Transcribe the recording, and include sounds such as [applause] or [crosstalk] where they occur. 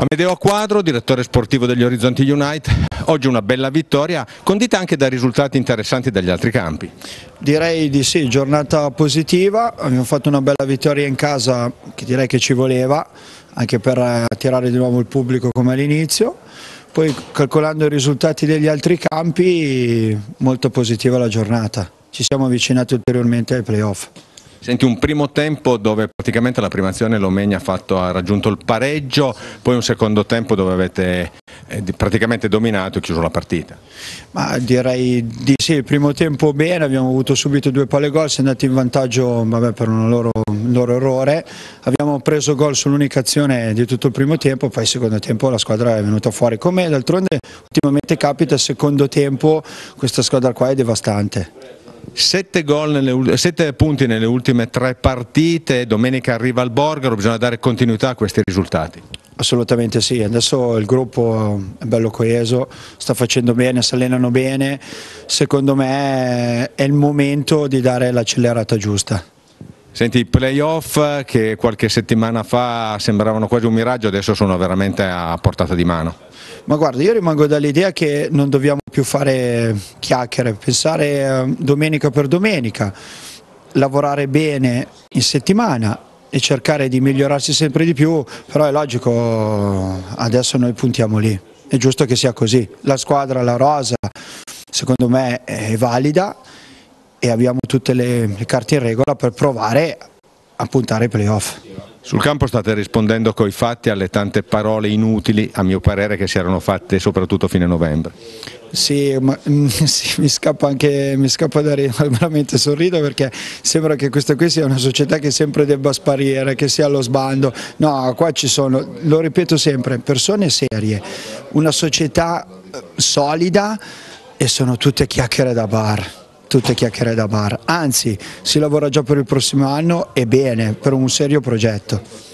Amedeo Quadro, direttore sportivo degli Orizzonti United, oggi una bella vittoria, condita anche da risultati interessanti dagli altri campi. Direi di sì, giornata positiva, abbiamo fatto una bella vittoria in casa che direi che ci voleva, anche per attirare di nuovo il pubblico come all'inizio, poi calcolando i risultati degli altri campi molto positiva la giornata, ci siamo avvicinati ulteriormente ai playoff. Senti un primo tempo dove praticamente la prima azione l'Omegna ha, ha, raggiunto il pareggio, poi un secondo tempo dove avete eh, praticamente dominato e chiuso la partita. Ma direi di sì, il primo tempo bene, abbiamo avuto subito due palle gol, siamo andati in vantaggio vabbè, per un loro, un loro, errore, abbiamo preso gol sull'unica azione di tutto il primo tempo, poi il secondo tempo la squadra è venuta fuori. Come d'altronde ultimamente capita, il secondo tempo questa squadra qua è devastante. Sette, nelle, sette, punti nelle ultime tre partite, domenica arriva al Borgaro, bisogna dare continuità a questi risultati. Assolutamente sì, adesso il gruppo è bello coeso, sta facendo bene, si allenano bene, secondo me è il momento di dare l'accelerata giusta. Senti, i playoff che qualche settimana fa sembravano quasi un miraggio, adesso sono veramente a portata di mano. Ma guarda, io rimango dall'idea che non dobbiamo più fare chiacchiere, pensare eh, domenica per domenica, lavorare bene in settimana e cercare di migliorarsi sempre di più, però è logico, adesso noi puntiamo lì, è giusto che sia così. La squadra, la rosa, secondo me è valida e abbiamo tutte le carte in regola per provare a puntare ai playoff. Sul campo state rispondendo coi fatti alle tante parole inutili, a mio parere, che si erano fatte soprattutto fine novembre. Sì, ma, [laughs] sì, mi scappa anche mi scappa da ridere, [laughs] veramente sorrido perché sembra che questa qui sia una società che sempre debba sparire, che sia allo sbando. No, qua ci sono, lo ripeto sempre, persone serie, una società eh, solida e sono tutte chiacchiere da bar tutte chiacchiere da bar, anzi si lavora già per il prossimo anno e bene, per un serio progetto.